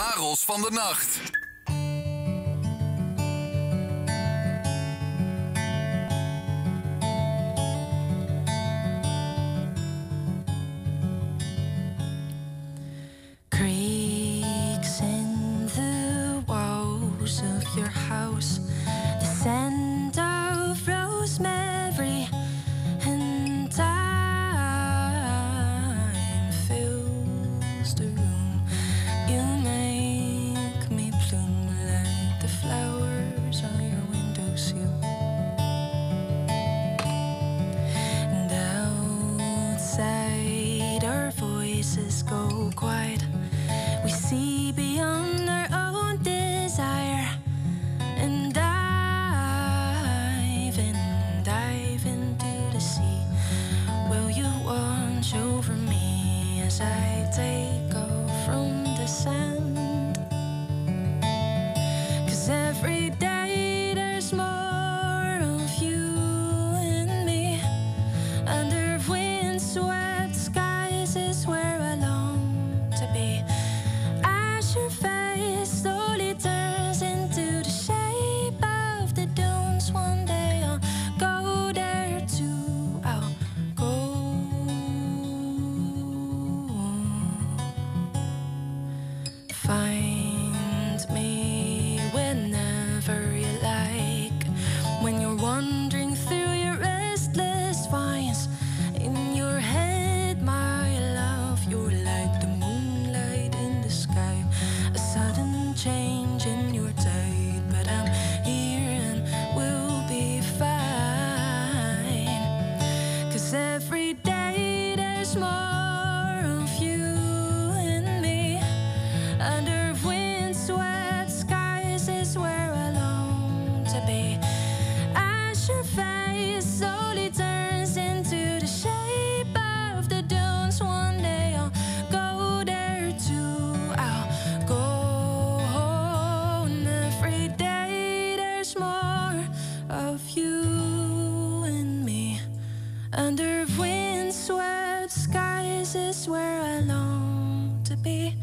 Parels van de nacht. Creaks in the walls of your house. The scent We see beyond our own desire and dive and dive into the sea. Will you watch over me as I take off from the sand? Cause every day to be. As your face slowly turns into the shape of the dunes, one day I'll go there too. I'll go. And every day there's more of you and me. Under windswept skies is where I long to be.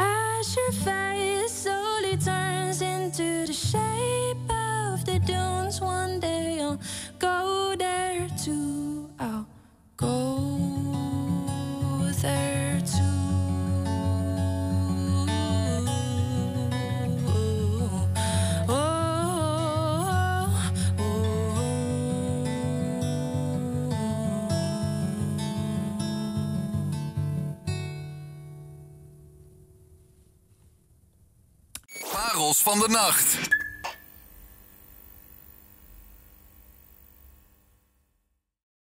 As your face slowly turns into the shape of dunes, one day I'll go there too. I'll go there too. Oh, Parels van de nacht.